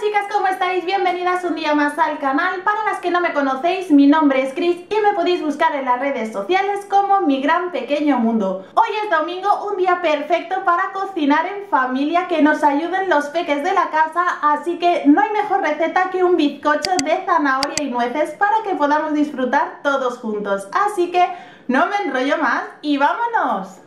chicas, ¿cómo estáis? Bienvenidas un día más al canal. Para las que no me conocéis, mi nombre es Chris y me podéis buscar en las redes sociales como Mi Gran Pequeño Mundo. Hoy es domingo, un día perfecto para cocinar en familia, que nos ayuden los peques de la casa, así que no hay mejor receta que un bizcocho de zanahoria y nueces para que podamos disfrutar todos juntos. Así que no me enrollo más y vámonos.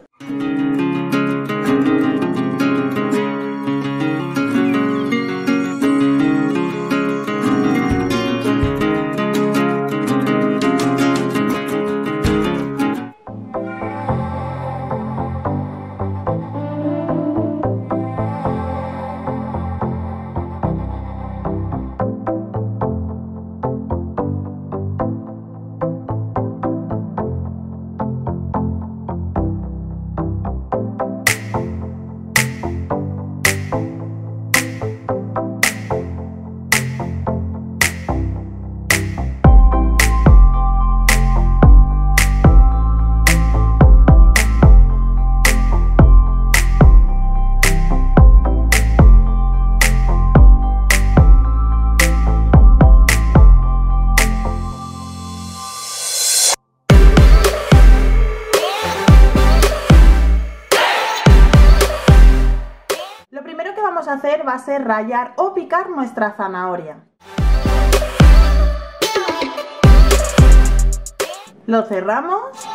Vamos a hacer va a ser rayar o picar nuestra zanahoria. Lo cerramos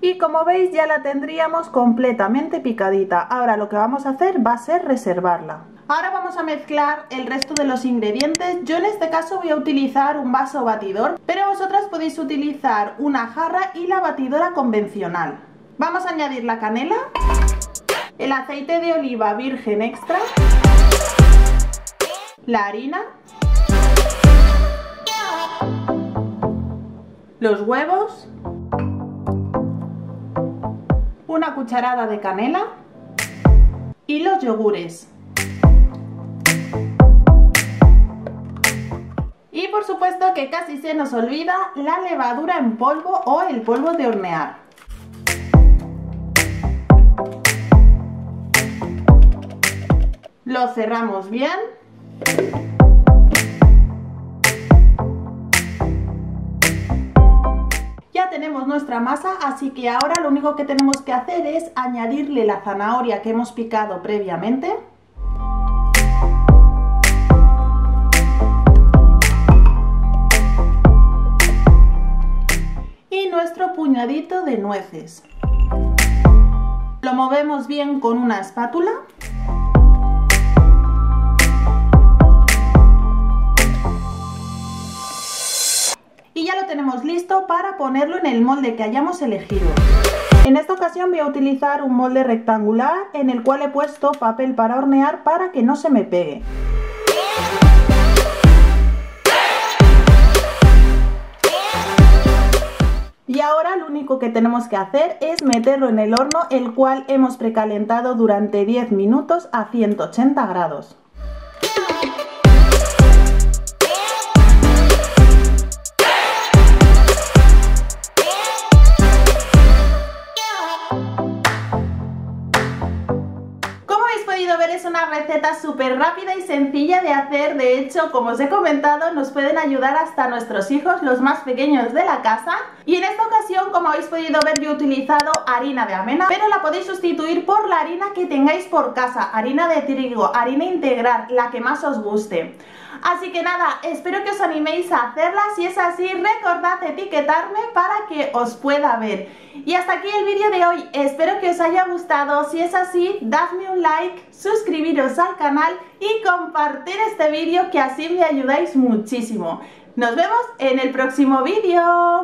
y como veis ya la tendríamos completamente picadita. Ahora lo que vamos a hacer va a ser reservarla. Ahora vamos a mezclar el resto de los ingredientes. Yo en este caso voy a utilizar un vaso batidor, pero vosotras podéis utilizar una jarra y la batidora convencional. Vamos a añadir la canela el aceite de oliva virgen extra, la harina, los huevos, una cucharada de canela y los yogures. Y por supuesto que casi se nos olvida la levadura en polvo o el polvo de hornear. Lo cerramos bien. Ya tenemos nuestra masa, así que ahora lo único que tenemos que hacer es añadirle la zanahoria que hemos picado previamente. Y nuestro puñadito de nueces. Lo movemos bien con una espátula. Y ya lo tenemos listo para ponerlo en el molde que hayamos elegido. En esta ocasión voy a utilizar un molde rectangular en el cual he puesto papel para hornear para que no se me pegue. Y ahora lo único que tenemos que hacer es meterlo en el horno el cual hemos precalentado durante 10 minutos a 180 grados. Una receta súper rápida y sencilla de hacer. De hecho, como os he comentado, nos pueden ayudar hasta nuestros hijos, los más pequeños de la casa. Y en esta ocasión, como habéis podido ver, yo he utilizado harina de avena, pero la podéis sustituir por la harina que tengáis por casa. Harina de trigo, harina integral, la que más os guste. Así que nada, espero que os animéis a hacerla. Si es así, recordad etiquetarme para que os pueda ver. Y hasta aquí el vídeo de hoy. Espero que os haya gustado. Si es así, dadme un like, suscribiros al canal y compartir este vídeo que así me ayudáis muchísimo. Nos vemos en el próximo vídeo.